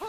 Ho!